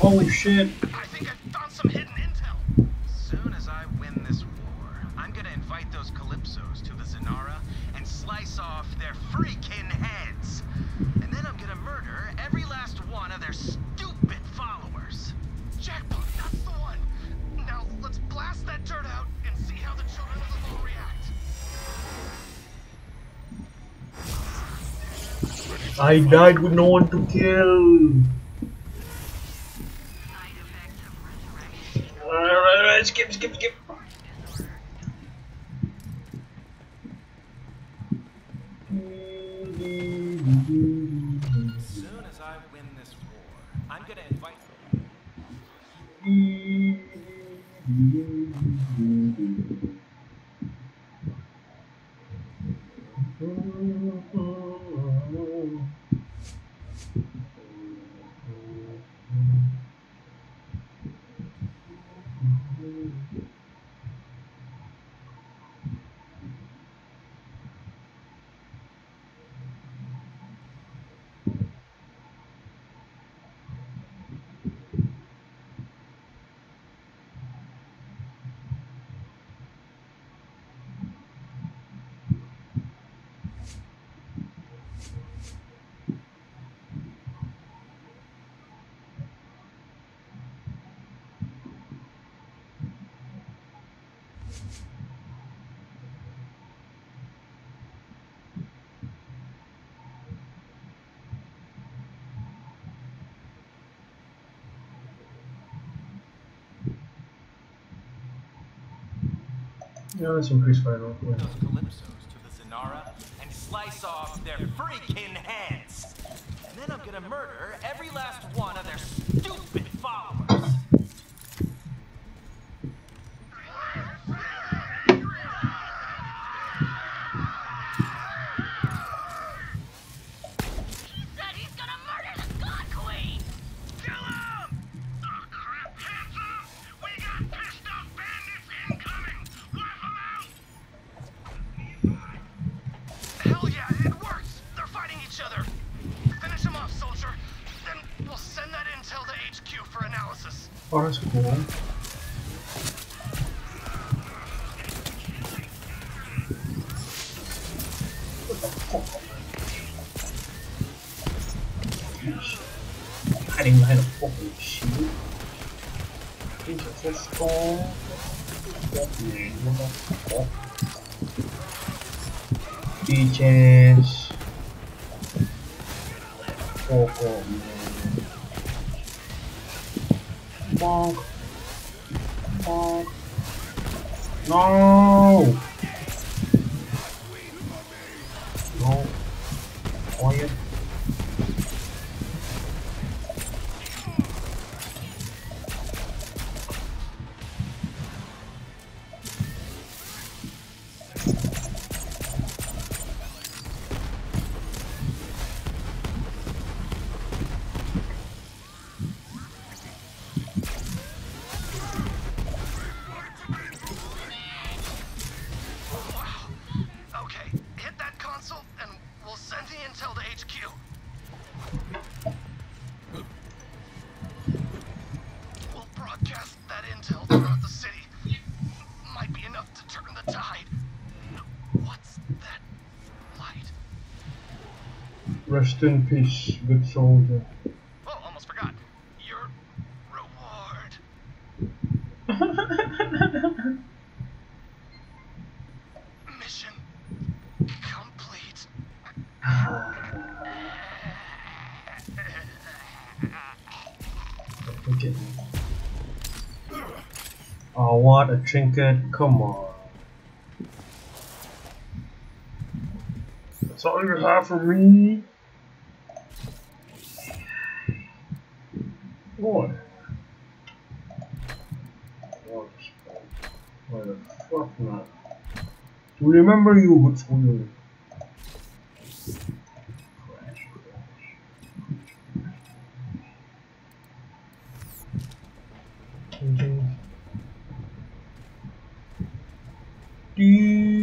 Holy shit. I think I found some hidden intel. Soon as I win this war, I'm gonna invite those Calypsos to the Zanara and slice off their freaking heads. And then I'm gonna murder every last one of their stupid followers. Jackpot, that's the one. Now let's blast that dirt out and see how the children of the Vault react. I died with no one to kill. Alright, alright, skip, skip, skip. Soon as I win this war, I'm gonna invite mm Yeah, let's increase fire quick. those Calypsos to the Zanara and slice off their freaking heads. And then I'm gonna murder every last one of their stupid followers. HQ for analysis. Oh, that's cool. Hiding behind a fucking shield. A skull. What the fuck? Bitches. Fuck off, man. No. Rest in peace, good soldier. Oh, almost forgot. Your reward. Mission complete. Okay. Oh, what a trinket! Come on. That's all you have for me. What? Why the fuck not? To remember you. Crash, crash. Engines. Dee